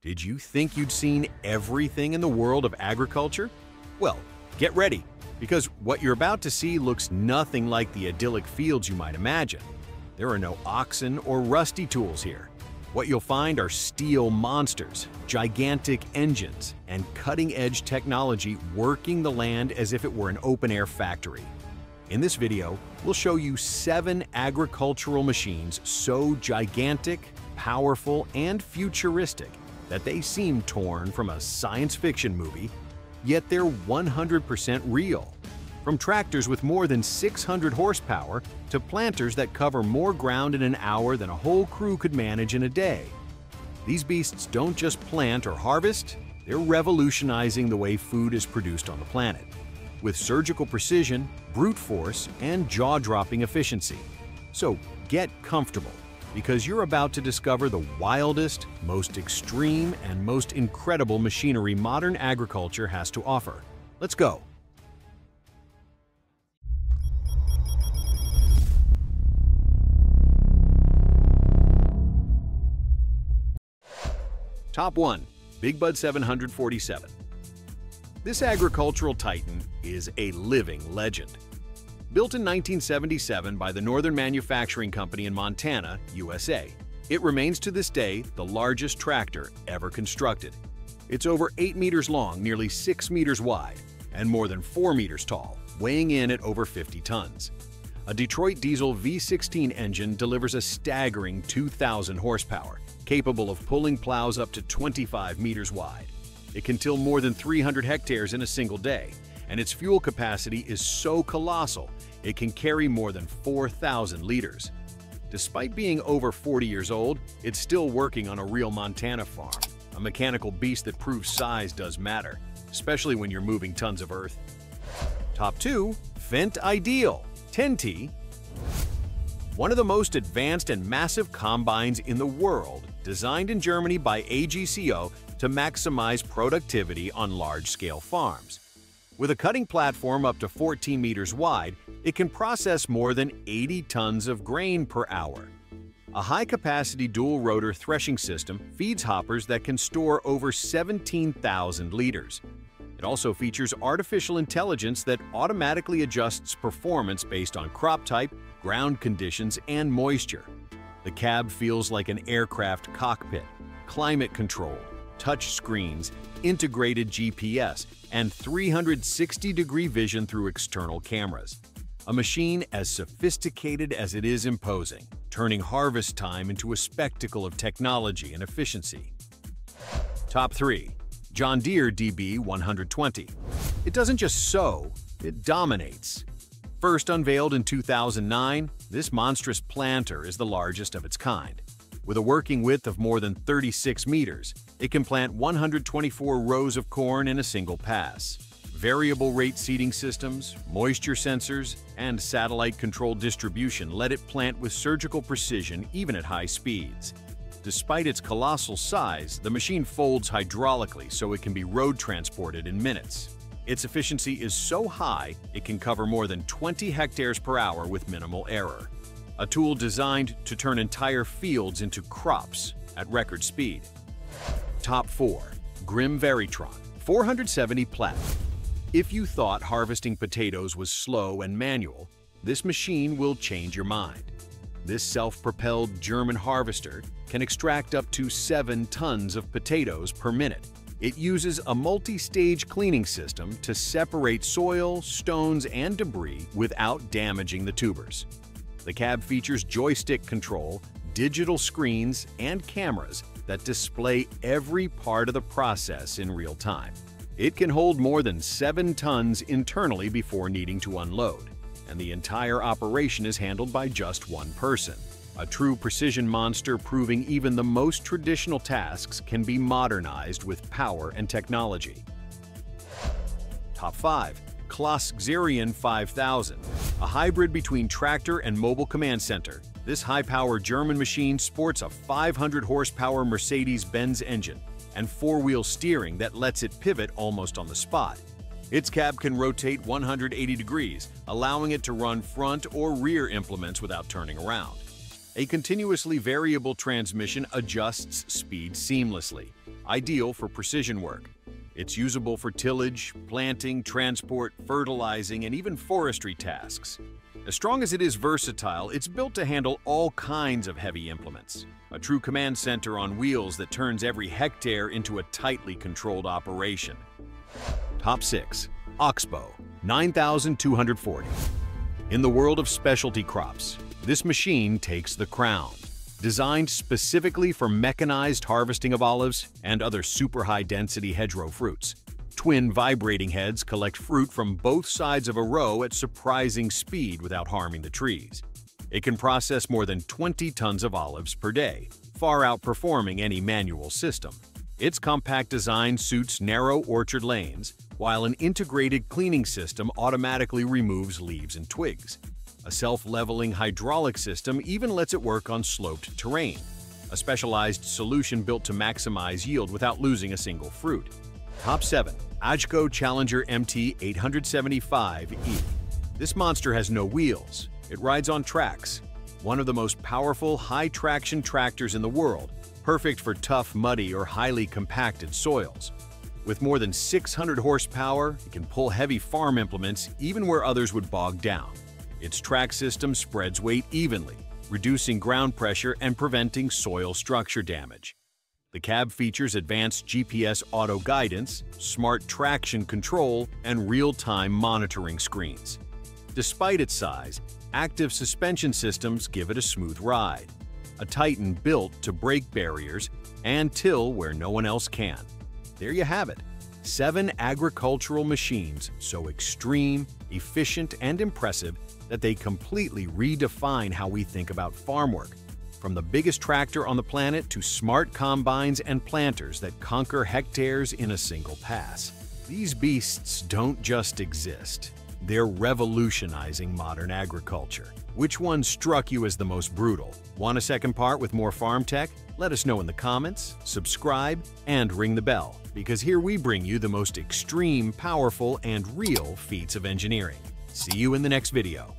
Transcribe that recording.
Did you think you'd seen everything in the world of agriculture? Well, get ready, because what you're about to see looks nothing like the idyllic fields you might imagine. There are no oxen or rusty tools here. What you'll find are steel monsters, gigantic engines, and cutting-edge technology working the land as if it were an open-air factory. In this video, we'll show you seven agricultural machines so gigantic, powerful, and futuristic that they seem torn from a science fiction movie, yet they're 100% real. From tractors with more than 600 horsepower to planters that cover more ground in an hour than a whole crew could manage in a day. These beasts don't just plant or harvest, they're revolutionizing the way food is produced on the planet. With surgical precision, brute force, and jaw-dropping efficiency. So get comfortable because you're about to discover the wildest, most extreme, and most incredible machinery modern agriculture has to offer. Let's go! Top 1. Big Bud 747 This agricultural titan is a living legend. Built in 1977 by the Northern Manufacturing Company in Montana, USA, it remains to this day the largest tractor ever constructed. It's over 8 meters long, nearly 6 meters wide, and more than 4 meters tall, weighing in at over 50 tons. A Detroit diesel V16 engine delivers a staggering 2,000 horsepower, capable of pulling plows up to 25 meters wide. It can till more than 300 hectares in a single day, and its fuel capacity is so colossal it can carry more than 4,000 liters. Despite being over 40 years old, it's still working on a real Montana farm, a mechanical beast that proves size does matter, especially when you're moving tons of earth. Top 2. Fendt Ideal 10T One of the most advanced and massive combines in the world, designed in Germany by AGCO to maximize productivity on large-scale farms. With a cutting platform up to 14 meters wide, it can process more than 80 tons of grain per hour. A high-capacity dual-rotor threshing system feeds hoppers that can store over 17,000 liters. It also features artificial intelligence that automatically adjusts performance based on crop type, ground conditions, and moisture. The cab feels like an aircraft cockpit, climate controlled, touch screens, integrated GPS, and 360-degree vision through external cameras. A machine as sophisticated as it is imposing, turning harvest time into a spectacle of technology and efficiency. Top 3. John Deere DB120 It doesn't just sow, it dominates. First unveiled in 2009, this monstrous planter is the largest of its kind. With a working width of more than 36 meters, it can plant 124 rows of corn in a single pass. Variable rate seeding systems, moisture sensors, and satellite-controlled distribution let it plant with surgical precision even at high speeds. Despite its colossal size, the machine folds hydraulically so it can be road transported in minutes. Its efficiency is so high, it can cover more than 20 hectares per hour with minimal error. A tool designed to turn entire fields into crops at record speed. Top 4. Grimme Varitron 470 Plat If you thought harvesting potatoes was slow and manual, this machine will change your mind. This self-propelled German harvester can extract up to 7 tons of potatoes per minute. It uses a multi-stage cleaning system to separate soil, stones, and debris without damaging the tubers. The cab features joystick control, digital screens, and cameras that display every part of the process in real time. It can hold more than 7 tons internally before needing to unload, and the entire operation is handled by just one person. A true precision monster proving even the most traditional tasks can be modernized with power and technology. Top 5. Claas Xerion 5000 A hybrid between tractor and mobile command center, this high-power German machine sports a 500 horsepower Mercedes-Benz engine and four-wheel steering that lets it pivot almost on the spot. Its cab can rotate 180 degrees, allowing it to run front or rear implements without turning around. A continuously variable transmission adjusts speed seamlessly. ideal for precision work. It's usable for tillage, planting, transport, fertilizing, and even forestry tasks. As strong as it is versatile, it's built to handle all kinds of heavy implements. A true command center on wheels that turns every hectare into a tightly controlled operation. Top 6. Oxbo, 9240. In the world of specialty crops, this machine takes the crown. Designed specifically for mechanized harvesting of olives and other super high-density hedgerow fruits, twin vibrating heads collect fruit from both sides of a row at surprising speed without harming the trees. It can process more than 20 tons of olives per day, far outperforming any manual system. Its compact design suits narrow orchard lanes, while an integrated cleaning system automatically removes leaves and twigs. A self-leveling hydraulic system even lets it work on sloped terrain, a specialized solution built to maximize yield without losing a single fruit. Top 7. AGCO Challenger MT 875E This monster has no wheels. It rides on tracks. One of the most powerful, high-traction tractors in the world, perfect for tough, muddy, or highly compacted soils. With more than 600 horsepower, it can pull heavy farm implements even where others would bog down. Its track system spreads weight evenly, reducing ground pressure and preventing soil structure damage. The cab features advanced GPS auto guidance, smart traction control, and real-time monitoring screens. Despite its size, active suspension systems give it a smooth ride. A Titan built to break barriers and till where no one else can. There you have it. Seven agricultural machines so extreme, efficient, and impressive that they completely redefine how we think about farm work. From the biggest tractor on the planet to smart combines and planters that conquer hectares in a single pass. These beasts don't just exist. They're revolutionizing modern agriculture. Which one struck you as the most brutal? Want a second part with more farm tech? Let us know in the comments, subscribe, and ring the bell, because here we bring you the most extreme, powerful, and real feats of engineering. See you in the next video.